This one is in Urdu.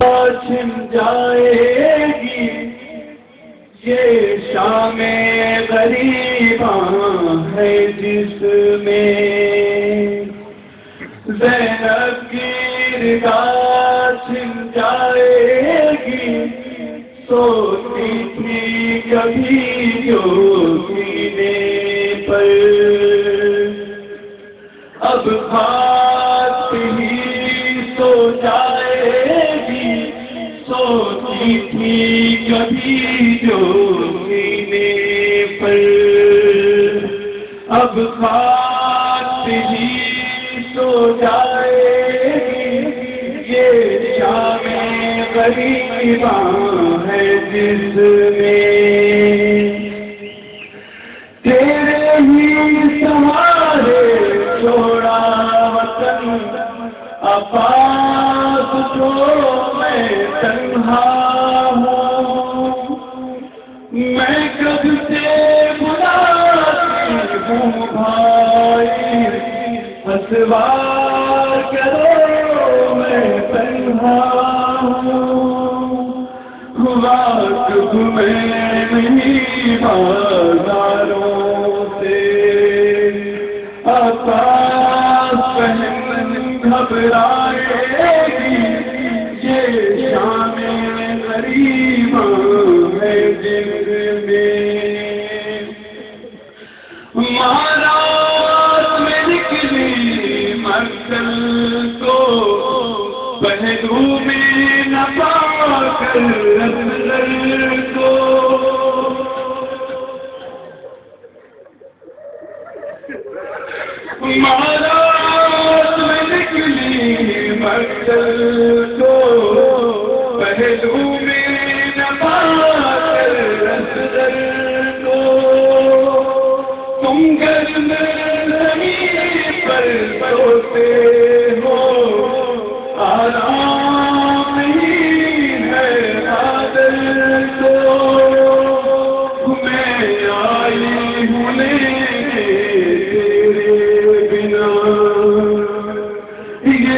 چھن جائے گی۔ یہ شام غریباں ہے جس میں زینب کی چھن جائے گی۔ سوتی تھی کبھی جو سینے پر۔ اب خاک ہی سو جائے گی سوتی تھی کبھی جو سینے پر اب خاک ہی سو جائے یہ شام غریباں ہے جس میں تیرے ہی سہارے چھوڑا وطن اباس جو میں تنہا ہوں۔ میں کب سے بلاتی ہوں بھائی؟ ہسوار کرو، میں تنہا ہوں۔ وقت میں پہلو میں نہ کر کو میں نکلی کو پہلو میں نہ کر کو تم گھر میں زمین پر سوتے